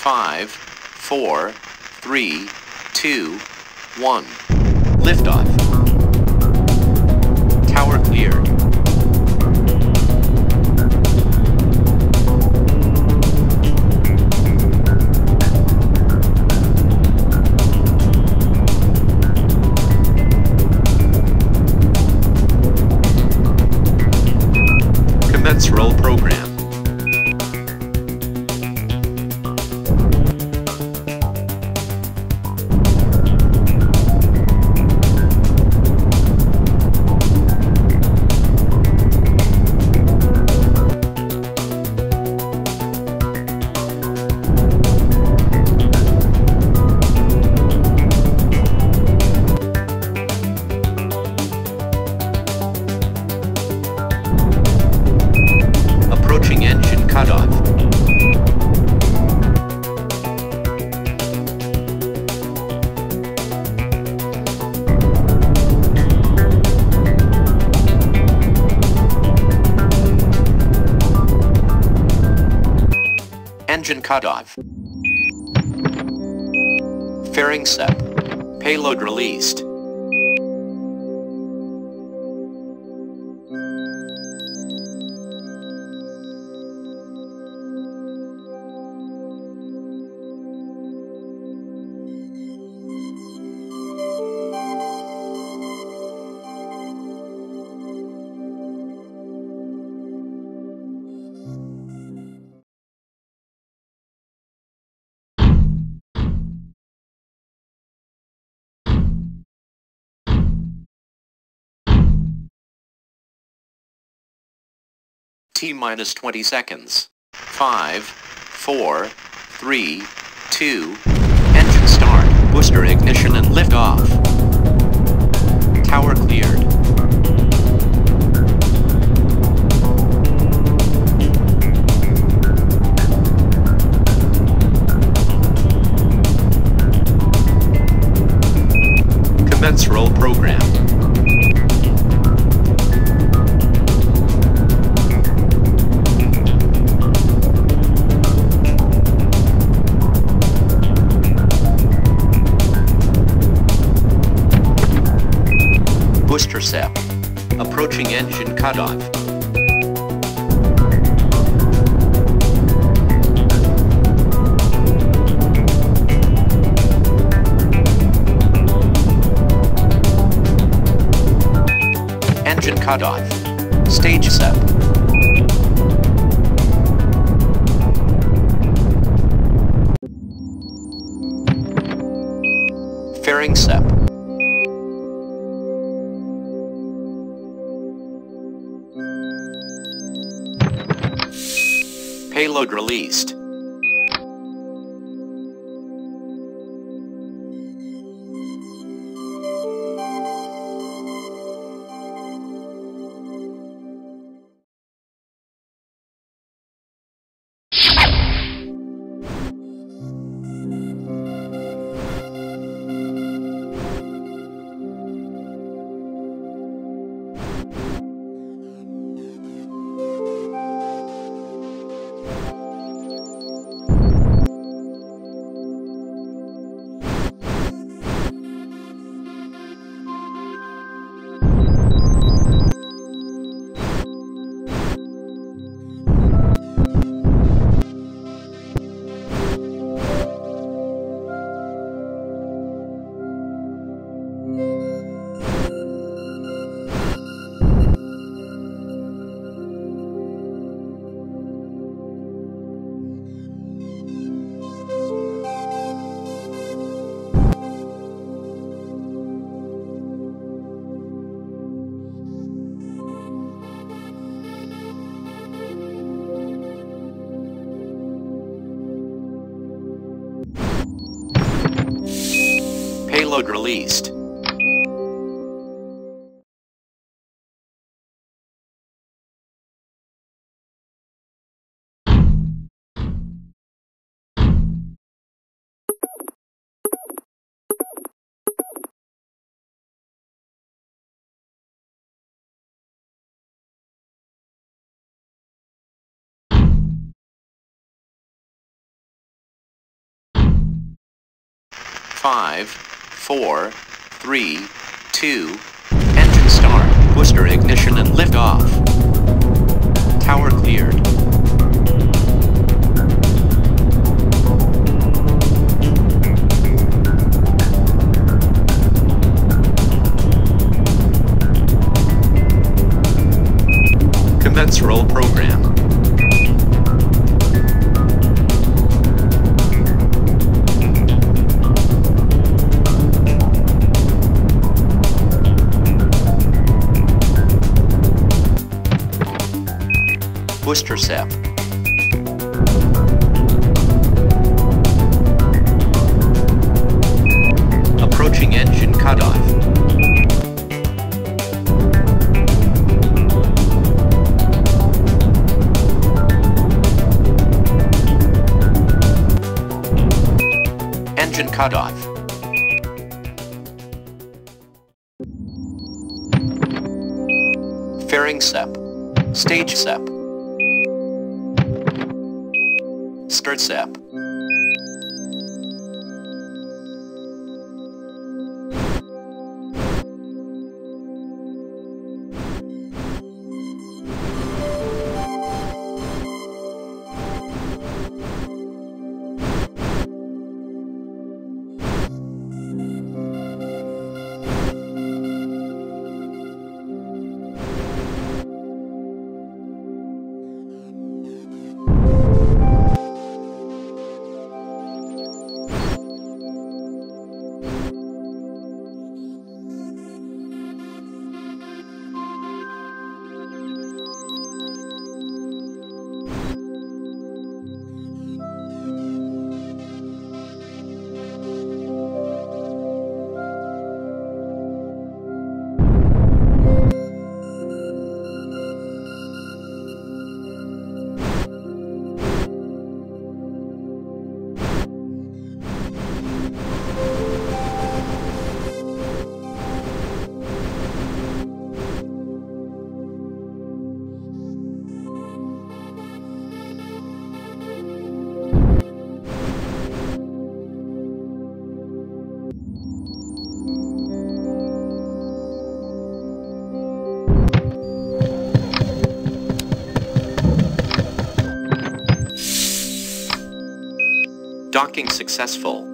Five, four, three, two, one. Liftoff. Engine cutoff. Fairing SEP. Payload released. T minus 20 seconds. Five, four, three, two, engine start, booster ignition and lift Approaching engine cutoff. Engine cutoff. Stage SEP. Fairing SEP. Payload released. Payload released. five, four, three, two, engine start, booster ignition and lift off. Tower cleared. Commence roll program. Booster SEP. Approaching engine cutoff. Engine cutoff. Fairing SEP. Stage SEP. Skirt SEP. Docking successful.